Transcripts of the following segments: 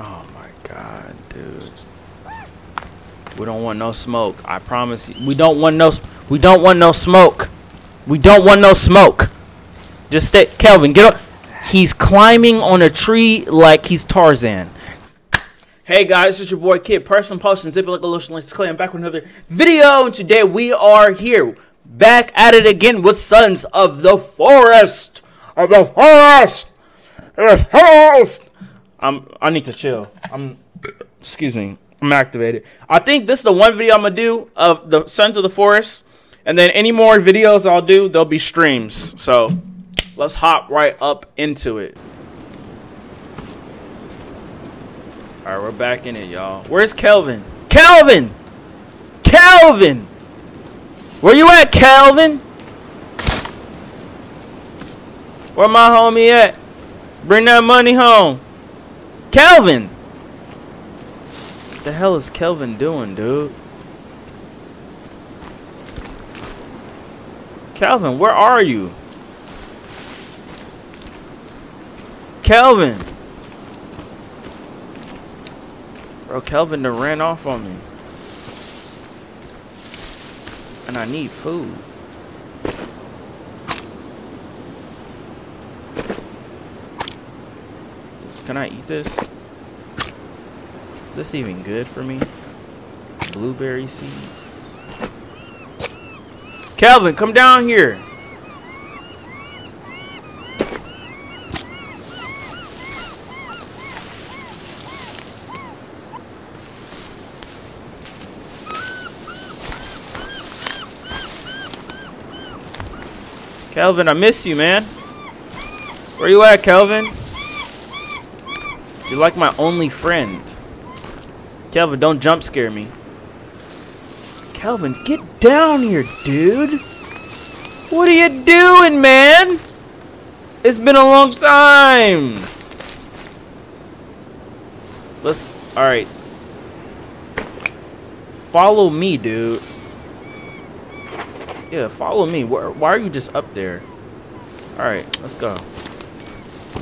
Oh my god, dude. We don't want no smoke. I promise you. We don't want no we don't want no smoke. We don't want no smoke. Just stay Kelvin, get up. He's climbing on a tree like he's Tarzan. Hey guys, it's your boy Kid, Person Potion, Zip It Like a Lotion, Let's Clay. I'm back with another video, and today we are here, back at it again with Sons of the Forest! Of the Forest! Of the Forest! I'm, I need to chill. I'm, excuse me, I'm activated. I think this is the one video I'm gonna do of the Sons of the Forest, and then any more videos I'll do, they'll be streams. So, let's hop right up into it. Alright, we're back in it, y'all. Where's Kelvin? Kelvin! Kelvin! Where you at, Kelvin? Where my homie at? Bring that money home. Kelvin! What the hell is Kelvin doing, dude? Kelvin, where are you? Kelvin! Bro, Kelvin done ran off on me. And I need food. Can I eat this? Is this even good for me? Blueberry seeds. Kelvin, come down here. Kelvin, I miss you, man. Where you at, Kelvin? You're like my only friend. Kelvin, don't jump scare me. Kelvin, get down here, dude. What are you doing, man? It's been a long time. Let's, alright. Follow me, dude. Yeah, follow me. Why, why are you just up there? Alright, let's go.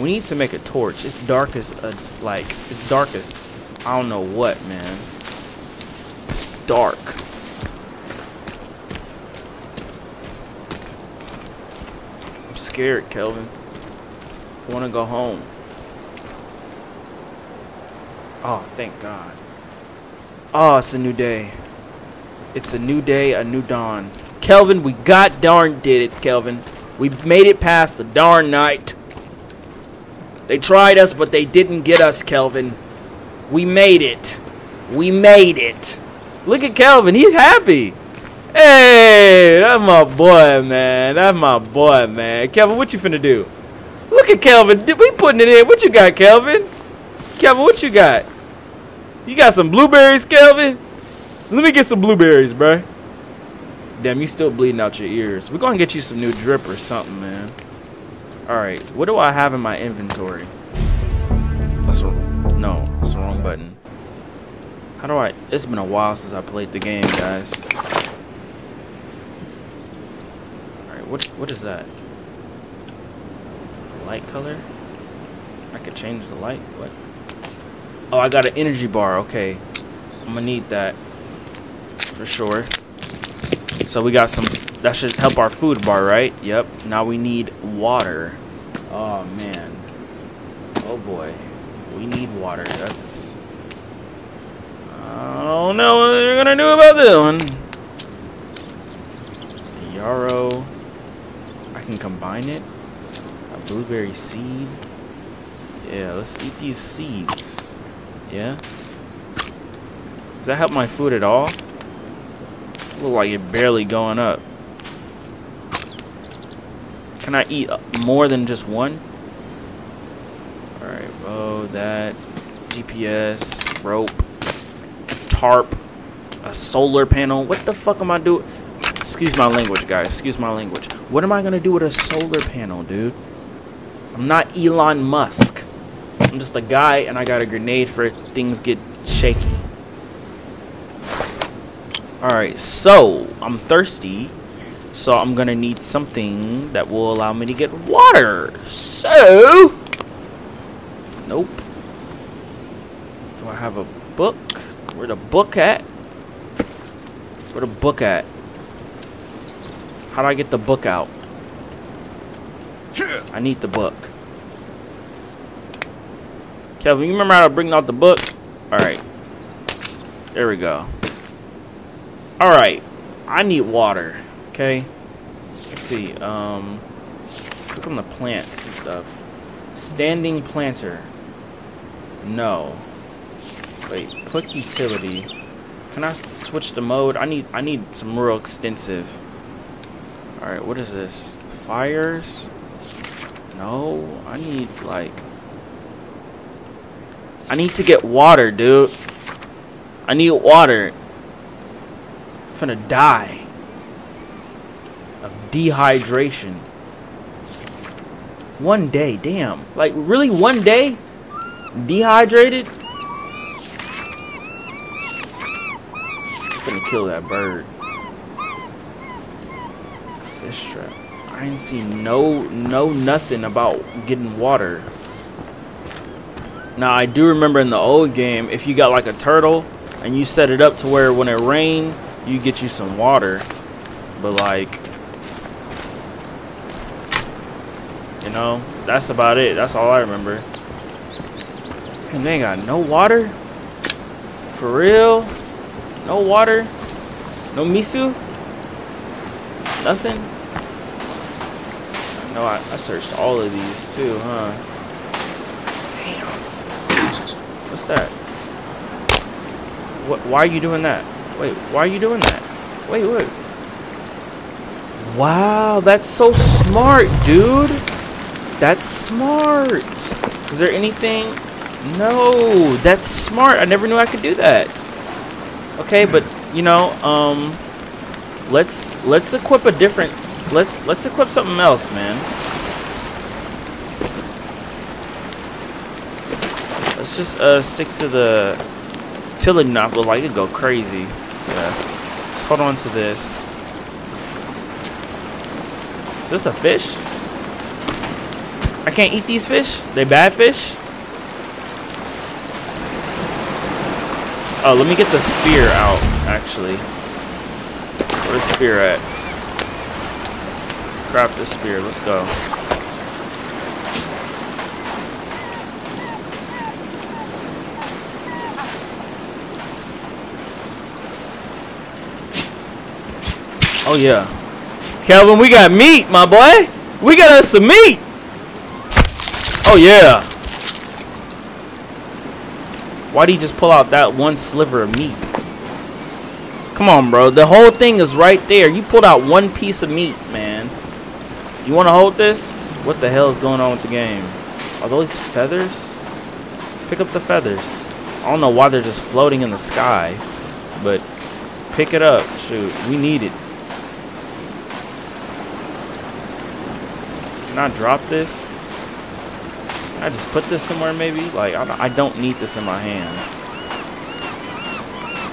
We need to make a torch. It's dark as, a, like, it's darkest. I don't know what, man. It's dark. I'm scared, Kelvin. I want to go home. Oh, thank God. Oh, it's a new day. It's a new day, a new dawn. Kelvin, we got darn did it, Kelvin. We made it past the darn night. They tried us, but they didn't get us, Kelvin. We made it. We made it. Look at Kelvin. He's happy. Hey, that's my boy, man. That's my boy, man. Kelvin, what you finna do? Look at Kelvin. We putting it in. What you got, Kelvin? Kelvin, what you got? You got some blueberries, Kelvin? Let me get some blueberries, bruh. Damn, you still bleeding out your ears. We're gonna get you some new drip or something, man. Alright, what do I have in my inventory? That's a, no, that's the wrong button. How do I, it's been a while since I played the game, guys. Alright, what, what is that? Light color? I could change the light, what? Oh, I got an energy bar, okay. I'm gonna need that. For sure. So we got some, that should help our food bar, right? Yep. Now we need water. Oh, man. Oh, boy. We need water. That's... I don't know what they're going to do about this one. Yarrow. I can combine it. A blueberry seed. Yeah, let's eat these seeds. Yeah? Does that help my food at all? Look like you're barely going up. Can I eat more than just one? Alright, oh, that. GPS, rope, tarp, a solar panel. What the fuck am I doing? Excuse my language, guys. Excuse my language. What am I going to do with a solar panel, dude? I'm not Elon Musk. I'm just a guy, and I got a grenade for things get shaky. Alright, so I'm thirsty. So I'm gonna need something that will allow me to get water. So nope. Do I have a book? Where the book at? Where the book at? How do I get the book out? I need the book. Kevin, you remember how to bring out the book? Alright. There we go. Alright. I need water. Okay. Let's see. Um, look on the plants and stuff. Standing planter. No. Wait, click utility. Can I switch the mode? I need I need some real extensive. Alright, what is this? Fires? No, I need like I need to get water, dude. I need water. I'm finna die dehydration. One day, damn. Like, really, one day? Dehydrated? I'm gonna kill that bird. Fish trap. I ain't seen no, no nothing about getting water. Now, I do remember in the old game, if you got like a turtle and you set it up to where when it rained, you get you some water. But like, know, that's about it. That's all I remember. And they got no water? For real? No water? No misu? Nothing? No, I, I searched all of these too, huh? Damn. What's that? What? Why are you doing that? Wait, why are you doing that? Wait, wait. Wow, that's so smart, dude. That's smart. Is there anything? No, that's smart. I never knew I could do that. Okay, but you know, um, let's let's equip a different. Let's let's equip something else, man. Let's just uh stick to the tilling but like it go crazy. Yeah. Let's hold on to this. Is this a fish? I can't eat these fish? They bad fish? Oh, let me get the spear out, actually. Where's the spear at? Grab the spear, let's go. Oh yeah. Kelvin, we got meat, my boy. We got us some meat. Oh yeah. Why'd he just pull out that one sliver of meat? Come on, bro. The whole thing is right there. You pulled out one piece of meat, man. You want to hold this? What the hell is going on with the game? Are those feathers? Pick up the feathers. I don't know why they're just floating in the sky, but pick it up. Shoot, we need it. Can I drop this? I just put this somewhere maybe? Like, I, I don't need this in my hand.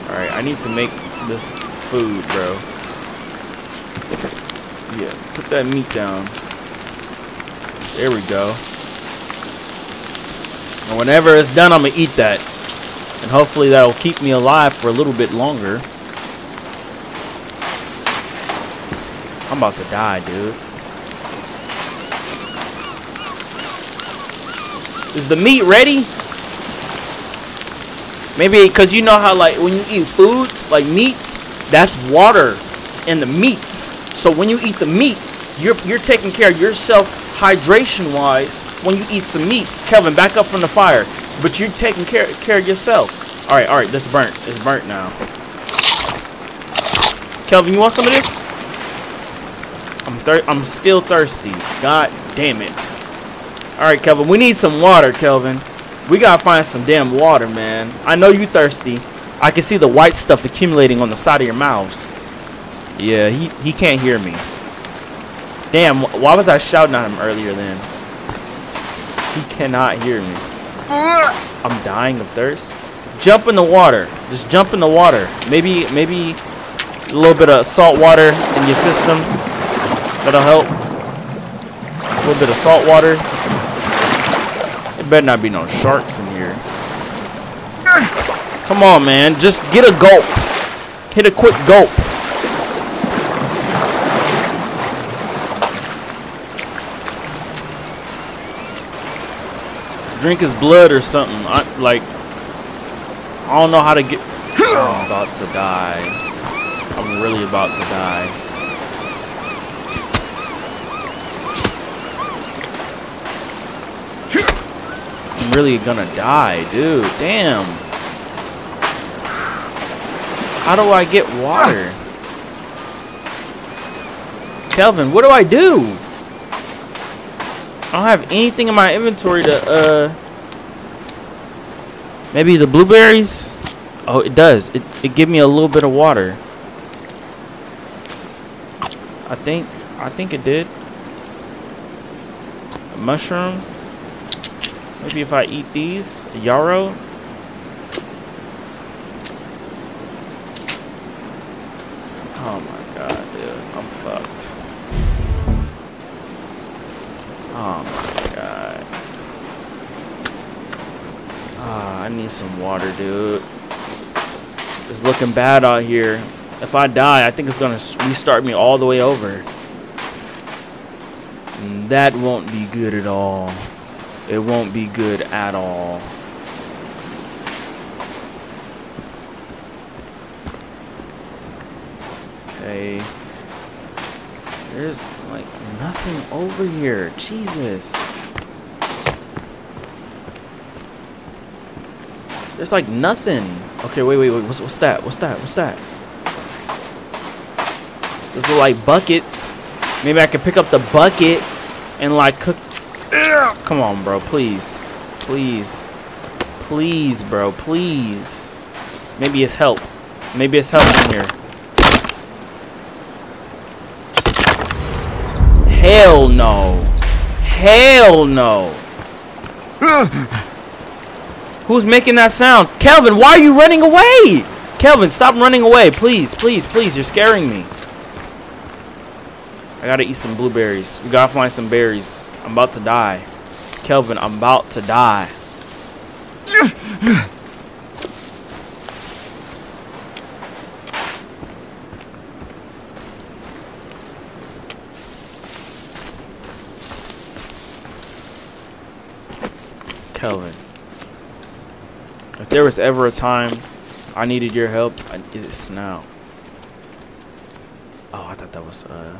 Alright, I need to make this food, bro. Yeah, put that meat down. There we go. And whenever it's done, I'm going to eat that. And hopefully that'll keep me alive for a little bit longer. I'm about to die, dude. Is the meat ready? Maybe because you know how like when you eat foods like meats, that's water in the meats. So when you eat the meat, you're you're taking care of yourself hydration wise when you eat some meat. Kelvin, back up from the fire. But you're taking care care of yourself. All right, all right. This burnt. It's burnt now. Kelvin, you want some of this? I'm thir I'm still thirsty. God damn it. Alright, Kelvin. We need some water, Kelvin. We gotta find some damn water, man. I know you thirsty. I can see the white stuff accumulating on the side of your mouths. Yeah, he, he can't hear me. Damn, why was I shouting at him earlier then? He cannot hear me. I'm dying of thirst. Jump in the water. Just jump in the water. Maybe, maybe a little bit of salt water in your system. That'll help. A little bit of salt water. Better not be no sharks in here. Come on, man. Just get a gulp. Hit a quick gulp. Drink his blood or something. I, like, I don't know how to get... I'm about to die. I'm really about to die. Really gonna die, dude. Damn. How do I get water? Kelvin, what do I do? I don't have anything in my inventory to, uh... Maybe the blueberries? Oh, it does. It, it give me a little bit of water. I think, I think it did. A mushroom. Maybe if I eat these, yarrow. Oh my god, dude. I'm fucked. Oh my god. Ah, I need some water, dude. It's looking bad out here. If I die, I think it's gonna restart me all the way over. And that won't be good at all it won't be good at all. Okay. There's like nothing over here. Jesus. There's like nothing. Okay, wait, wait, wait. What's, what's that? What's that? What's that? Those are like buckets. Maybe I can pick up the bucket and like cook Come on, bro. Please. Please. Please, bro. Please. Maybe it's help. Maybe it's help in here. Hell no. Hell no. Who's making that sound? Kelvin, why are you running away? Kelvin, stop running away. Please, please, please. You're scaring me. I gotta eat some blueberries. We gotta find some berries. I'm about to die. Kelvin, I'm about to die. Kelvin. If there was ever a time I needed your help, I, it's now. Oh, I thought that was, uh,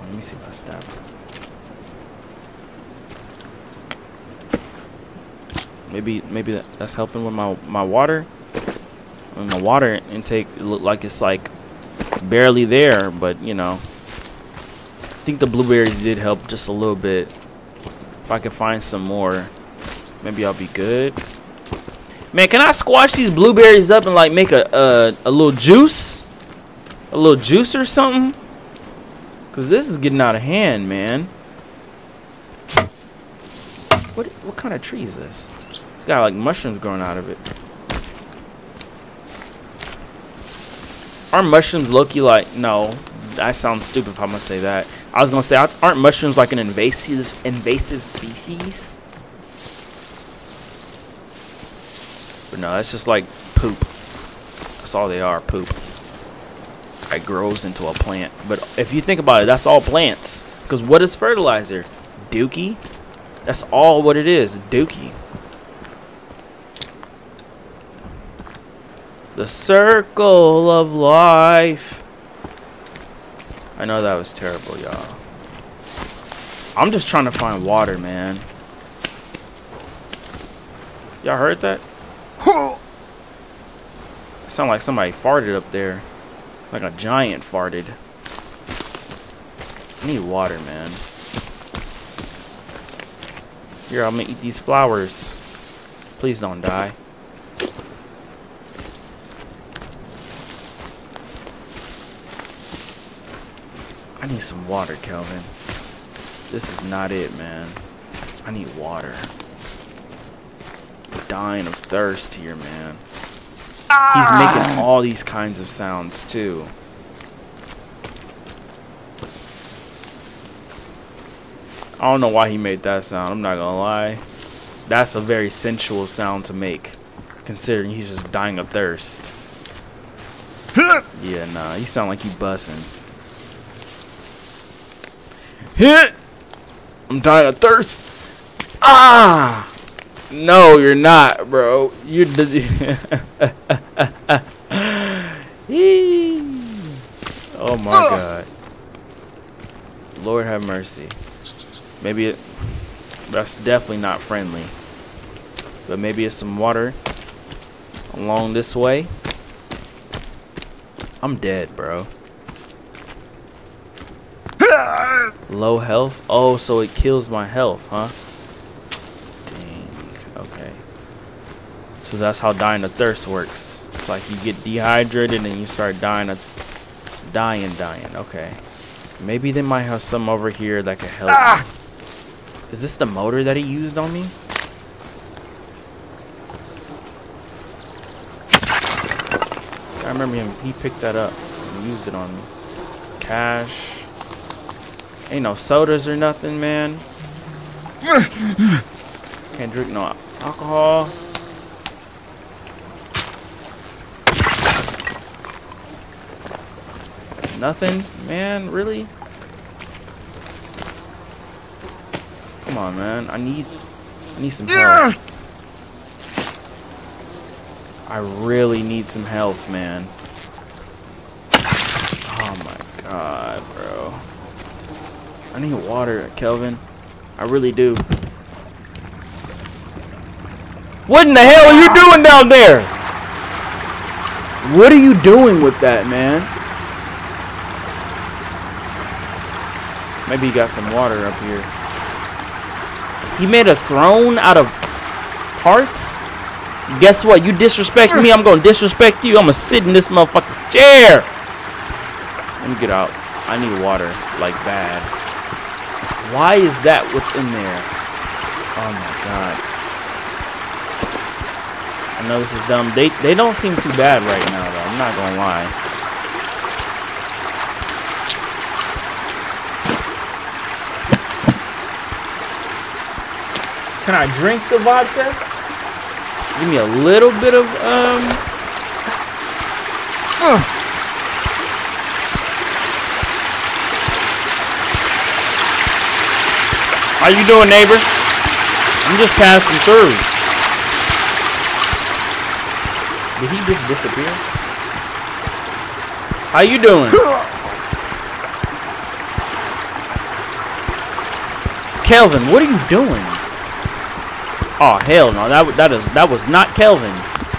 let me see if I stab Maybe maybe that, that's helping with my my water. My water intake look like it's like barely there, but you know. I think the blueberries did help just a little bit. If I can find some more, maybe I'll be good. Man, can I squash these blueberries up and like make a a, a little juice? A little juice or something? Cause this is getting out of hand, man. What what kind of tree is this? Got like mushrooms growing out of it. Aren't mushrooms Loki like no? That sounds stupid if I'm gonna say that. I was gonna say aren't mushrooms like an invasive invasive species? But no, that's just like poop. That's all they are, poop. It grows into a plant. But if you think about it, that's all plants. Because what is fertilizer? Dookie? That's all what it is, dookie. The circle of life. I know that was terrible, y'all. I'm just trying to find water, man. Y'all heard that? It sounded like somebody farted up there. Like a giant farted. I need water, man. Here, I'm gonna eat these flowers. Please don't die. I need some water, Kelvin. This is not it, man. I need water. I'm dying of thirst here, man. He's ah! making all these kinds of sounds, too. I don't know why he made that sound. I'm not gonna lie. That's a very sensual sound to make. Considering he's just dying of thirst. Yeah, nah, you sound like you bussing. Hit! I'm dying of thirst. Ah! No, you're not, bro. You're. oh my god. Lord have mercy. Maybe it. That's definitely not friendly. But maybe it's some water along this way. I'm dead, bro. Low health? Oh, so it kills my health, huh? Dang. Okay. So that's how dying of thirst works. It's like you get dehydrated and you start dying of dying, dying. Okay. Maybe they might have some over here that could help. Ah! Is this the motor that he used on me? I remember him. He picked that up and used it on me. Cash. Ain't no sodas or nothing, man. Can't drink no alcohol. Nothing, man. Really? Come on, man. I need, I need some help. I really need some health, man. Oh my god, bro. I need water, Kelvin. I really do. What in the hell are you doing down there? What are you doing with that, man? Maybe he got some water up here. He made a throne out of parts? Guess what? You disrespect me, I'm gonna disrespect you. I'm gonna sit in this motherfucking chair. Let me get out. I need water, like bad. Why is that what's in there? Oh my god. I know this is dumb. They they don't seem too bad right now though. I'm not gonna lie. Can I drink the vodka? Give me a little bit of, um... Uh. How you doing, neighbor? I'm just passing through. Did he just disappear? How you doing? Kelvin, what are you doing? Oh hell no, that that is that was not Kelvin.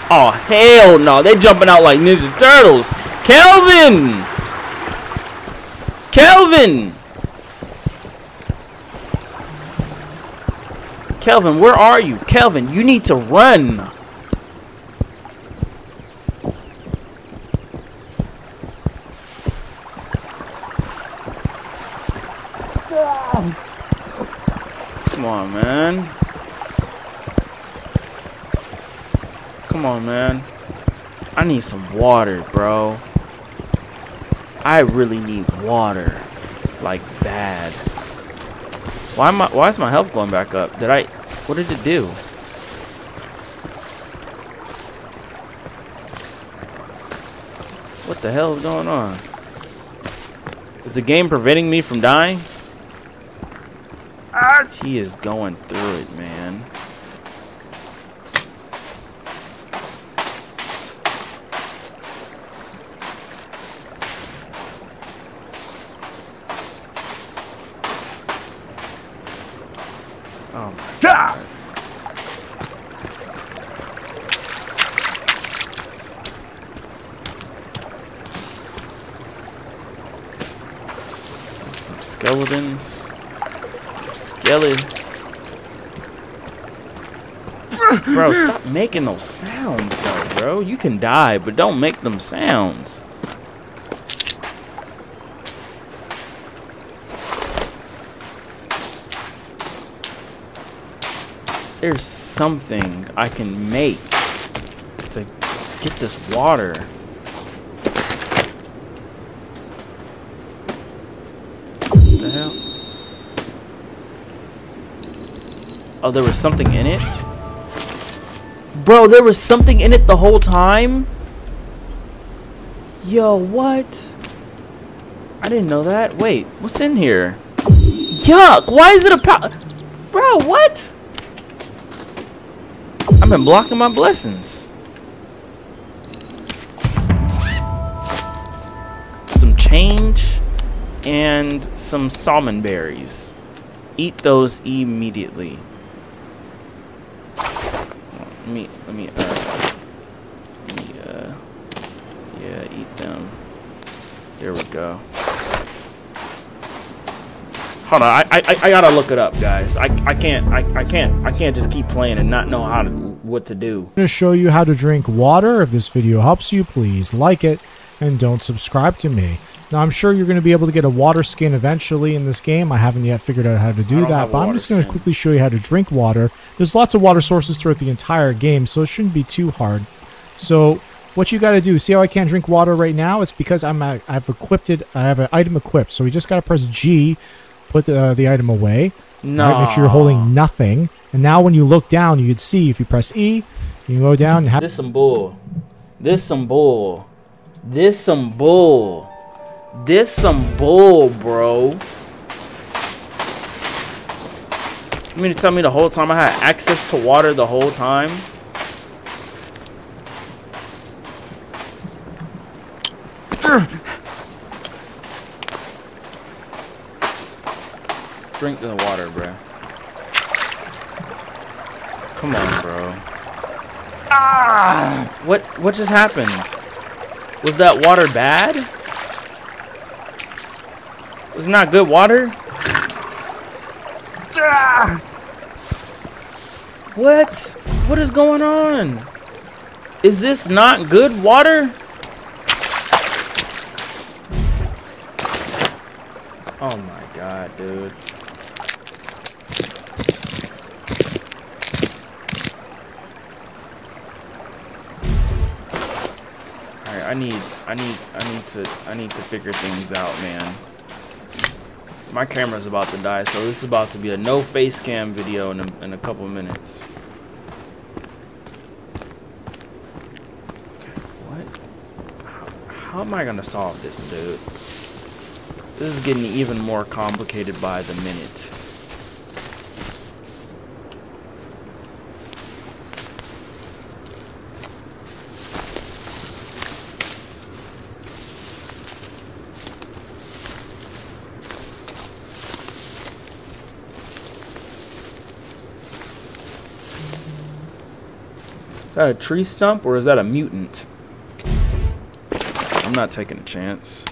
Oh hell no, they jumping out like Ninja Turtles. Kelvin, Kelvin, Kelvin, where are you, Kelvin? You need to run. Come on, man. Come on, man. I need some water, bro. I really need water. Like, bad. Why am I, why is my health going back up? Did I... What did it do? What the hell is going on? Is the game preventing me from dying? Ah. He is going through it, man. skeletons. Skeleton. bro, stop making those sounds, though, bro. You can die, but don't make them sounds. There's something I can make to get this water. Oh, there was something in it? Bro, there was something in it the whole time? Yo, what? I didn't know that. Wait, what's in here? Yuck! Why is it a pow- Bro, what? I've been blocking my blessings. Some change and some salmon berries. Eat those immediately. Let me, let me, uh, let me, uh, yeah, eat them. There we go. Hold on, I, I, I gotta look it up, guys. I, I can't, I, I can't, I can't just keep playing and not know how to, what to do. I'm to show you how to drink water. If this video helps you, please like it and don't subscribe to me. Now, I'm sure you're going to be able to get a water skin eventually in this game. I haven't yet figured out how to do that, but I'm just going to quickly show you how to drink water. There's lots of water sources throughout the entire game, so it shouldn't be too hard. So, what you got to do, see how I can't drink water right now? It's because I'm a, I've equipped it, I have an item equipped. So we just got to press G, put the, uh, the item away. No. Right, make sure you're holding nothing. And now when you look down, you can see if you press E, you can go down and have This some bull. This some bull. This some bull. This some bull, bro. You mean to tell me the whole time I had access to water the whole time? Drink the water, bro. Come on, bro. Ah! What what just happened? Was that water bad? It not good water? Ah! What? What is going on? Is this not good water? Oh my god, dude. I need I need I need to I need to figure things out, man. My camera's about to die, so this is about to be a no face cam video in a, in a couple minutes. What? How, how am I gonna solve this, dude? This is getting even more complicated by the minute. That a tree stump or is that a mutant? I'm not taking a chance.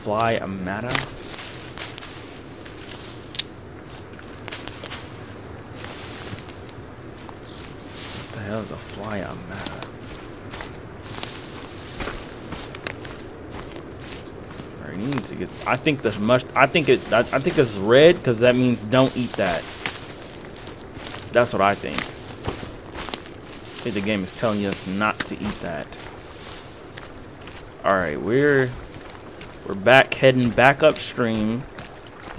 Fly a matter? What the hell is a fly a matter? Alright, you need to get. I think the must. I think it. I, I think it's red because that means don't eat that. That's what I think. I think the game is telling us not to eat that. Alright, we're we're back heading back upstream.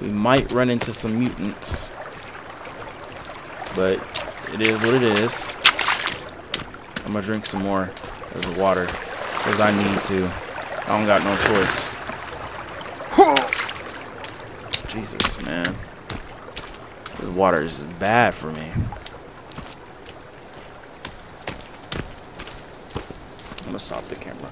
We might run into some mutants. But it is what it is. I'm gonna drink some more of the water. Because I need to. I don't got no choice. Jesus, man. This water is bad for me. I'm gonna stop the camera.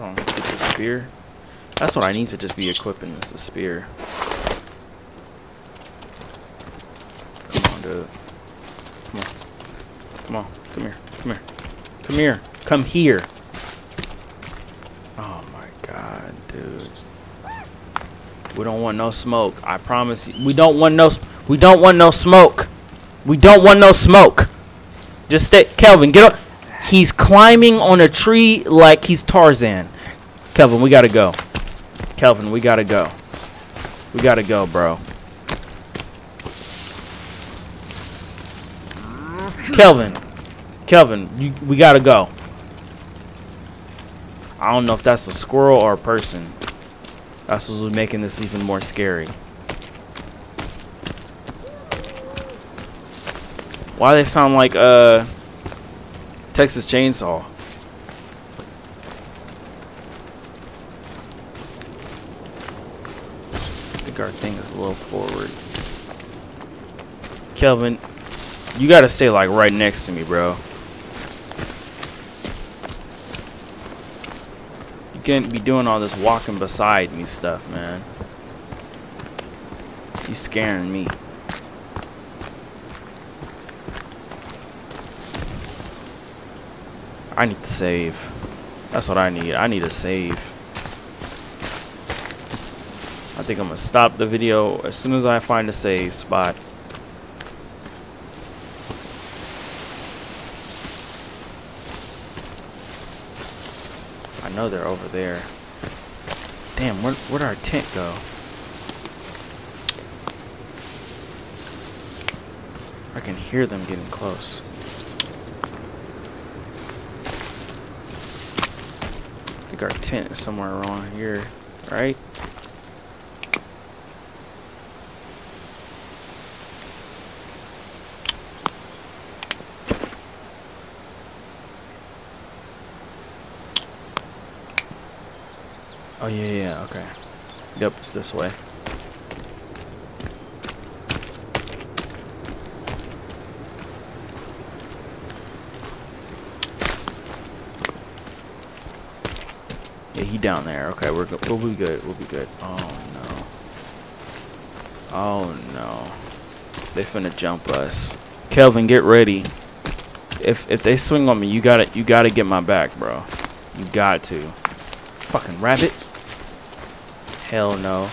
Hold on, get the spear. That's what I need to just be equipping is the spear. Come on, dude. Come on. Come on. Come here. Come here. Come here. Come here. Oh my god, dude. We don't want no smoke. I promise you. We don't want no we don't want no smoke. We don't want no smoke. Just stay Kelvin, get up. He's climbing on a tree like he's Tarzan. Kelvin, we gotta go. Kelvin, we gotta go. We gotta go, bro. Kelvin. Kelvin, you, we gotta go. I don't know if that's a squirrel or a person. That's what's making this even more scary. Why they sound like uh Texas Chainsaw? I think our thing is a little forward. Kelvin, you gotta stay like right next to me, bro. You can't be doing all this walking beside me stuff, man. You scaring me. I need to save. That's what I need. I need to save. Think I'm gonna stop the video as soon as I find a safe spot. I know they're over there. Damn, where, where'd our tent go? I can hear them getting close. I think our tent is somewhere around here, right? Oh, yeah, yeah, okay. Yep, it's this way. Yeah, he down there. Okay, we're we'll be good. We'll be good. Oh no. Oh no. They finna jump us. Kelvin, get ready. If if they swing on me, you gotta you gotta get my back, bro. You got to. Fucking rabbit. Hell no.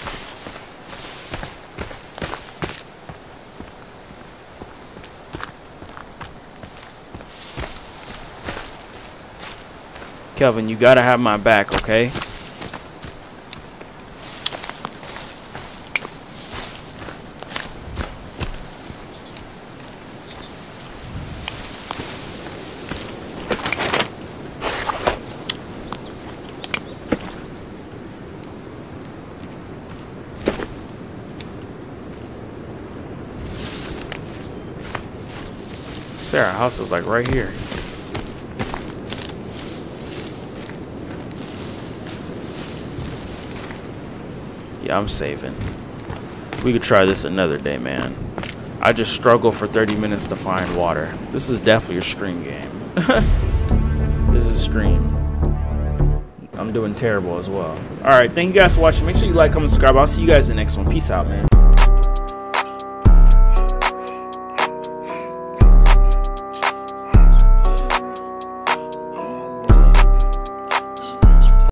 Kelvin, you gotta have my back, okay? Sarah house is like right here. Yeah, I'm saving. We could try this another day, man. I just struggle for 30 minutes to find water. This is definitely a stream game. this is a stream. I'm doing terrible as well. Alright, thank you guys for watching. Make sure you like, comment, subscribe. I'll see you guys in the next one. Peace out, man.